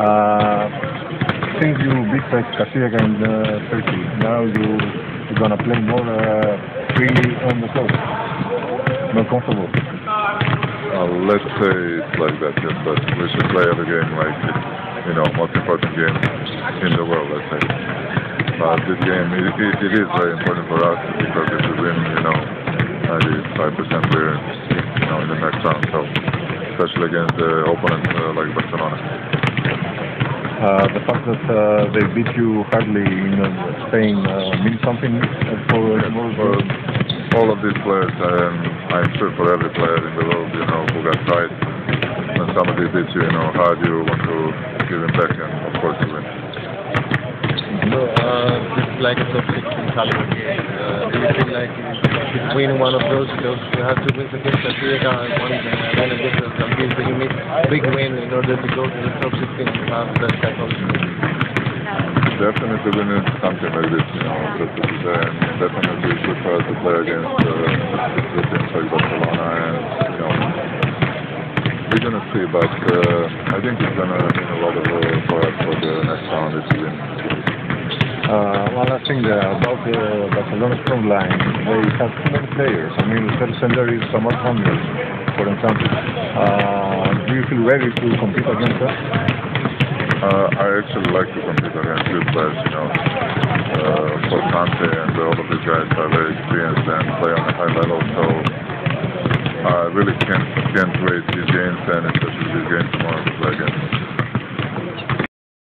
Uh, since you beat Castilla in uh, Turkey, now you, you're going to play more uh, freely on the court, more comfortable. Uh, let's say it's like that, yes, but we should play every game like you know, most important game in the world, let's say. But this game, it, it, it is very important for us because if we win, you know, 95% we're, you know, in the next round, so especially against the opponents uh, like Barcelona. Uh, the fact that uh, they beat you hardly in uh, Spain uh, means something for, for all of these players, and I'm sure for every player in the world, you know, who got tried, when somebody beats you, you know, hard you want to give him back, and of course you win. So, uh, this is like a top 16 caliber game. Uh, do you feel like if you win one of those, those you have to win against Atletico and one uh, then against some teams that big win in order to go to the top 16 to have that type of Definitely we need something like this, you know, just to say, definitely it's good for to play against uh, the teams like Barcelona and, you know, we're gonna see, but uh, I think it's gonna mean a lot of uh, for us for the next round if we win. Uh, well, I think uh, about the Barcelona's front line, they have too many players. I mean, the center is Samar Hamlet, for example. Uh, do you feel ready to compete against them? Uh, I actually like to compete against good players, you know. Uh, for Kante and all of these guys are very experienced and play on a high level, so I really can't can't wait these games and especially this game tomorrow.